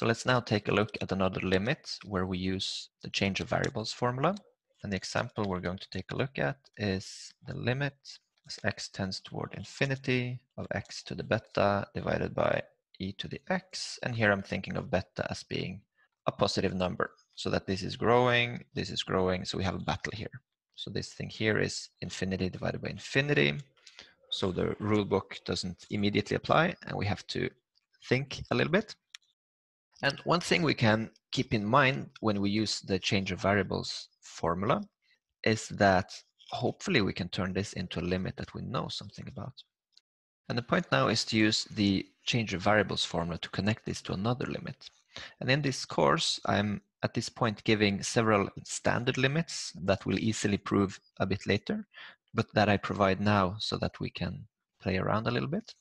So let's now take a look at another limit where we use the change of variables formula. And the example we're going to take a look at is the limit as x tends toward infinity of x to the beta divided by e to the x. And here I'm thinking of beta as being a positive number so that this is growing, this is growing. So we have a battle here. So this thing here is infinity divided by infinity. So the rule book doesn't immediately apply and we have to think a little bit. And one thing we can keep in mind when we use the change of variables formula is that hopefully we can turn this into a limit that we know something about. And the point now is to use the change of variables formula to connect this to another limit. And in this course, I'm at this point giving several standard limits that we'll easily prove a bit later, but that I provide now so that we can play around a little bit.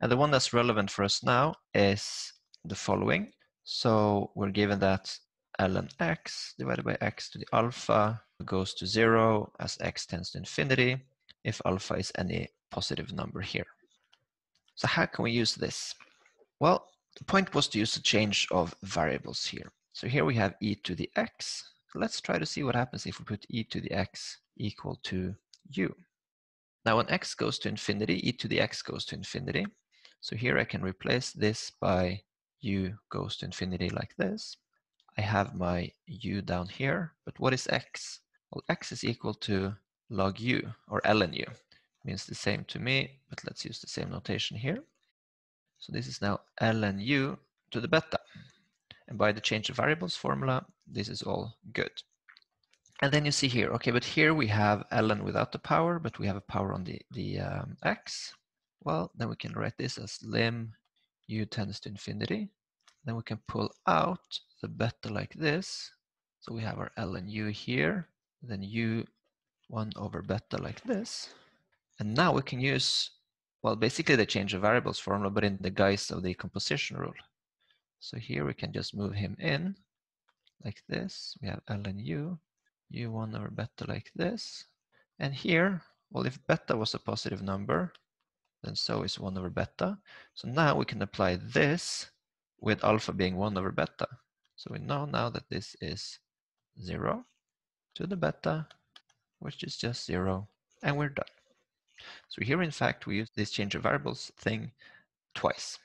And the one that's relevant for us now is the following. So we're given that ln x divided by x to the alpha goes to zero as x tends to infinity if alpha is any positive number here. So how can we use this? Well, the point was to use a change of variables here. So here we have e to the x. Let's try to see what happens if we put e to the x equal to u. Now when x goes to infinity, e to the x goes to infinity. So here I can replace this by u goes to infinity like this. I have my u down here, but what is x? Well, x is equal to log u or ln u. Means the same to me, but let's use the same notation here. So this is now ln u to the beta. And by the change of variables formula, this is all good. And then you see here, okay, but here we have ln without the power, but we have a power on the, the um, x. Well, then we can write this as lim u tends to infinity. Then we can pull out the beta like this. So we have our ln u here, then u 1 over beta like this. And now we can use, well, basically the change of variables formula, but in the guise of the composition rule. So here we can just move him in like this. We have ln u, u1 over beta like this. And here, well, if beta was a positive number, then so is 1 over beta. So now we can apply this with alpha being 1 over beta. So we know now that this is 0 to the beta, which is just 0, and we're done. So here, in fact, we use this change of variables thing twice.